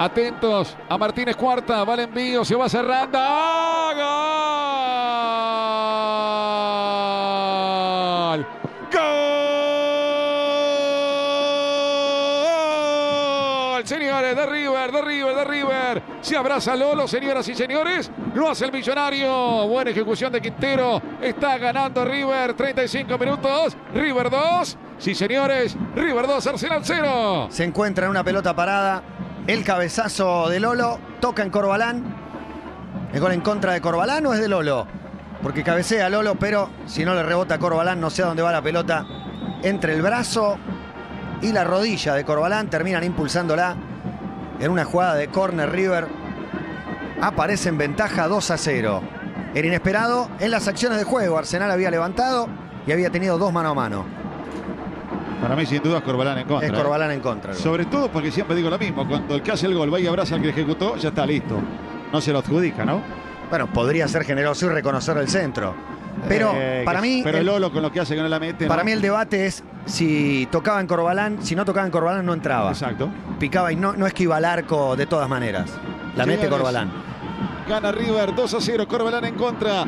Atentos a Martínez Cuarta. Va el envío. Se va cerrando. ¡Ah, ¡Gol! ¡Gol! Señores, de River, de River, de River. Se abraza Lolo, señoras y señores. Lo hace el millonario. Buena ejecución de Quintero. Está ganando River. 35 minutos. River 2. Sí, señores. River 2, Arsenal 0. Se encuentra en una pelota parada. El cabezazo de Lolo. Toca en Corbalán. ¿Es gol en contra de Corbalán o es de Lolo? Porque cabecea Lolo, pero si no le rebota a Corbalán, no sé a dónde va la pelota. Entre el brazo y la rodilla de Corbalán terminan impulsándola en una jugada de corner River. Aparece en ventaja 2 a 0. Era inesperado en las acciones de juego. Arsenal había levantado y había tenido dos mano a mano. Para mí, sin duda, es Corbalán en contra. Es ¿eh? Corbalán en contra. Sobre todo porque siempre digo lo mismo. Cuando el que hace el gol va y abraza al que ejecutó, ya está listo. No se lo adjudica, ¿no? Bueno, podría ser generoso y reconocer el centro. Pero Eh, para mí. Pero el- Lolo con lo que hace que no la mete. Para ¿no? mí el debate es si tocaba en Corbalán, si no tocaba en Corbalán no entraba. Exacto. Picaba y no, no esquiva al arco de todas maneras. La mete Corbalán. Gana River 2 a 0. Corbalán en contra.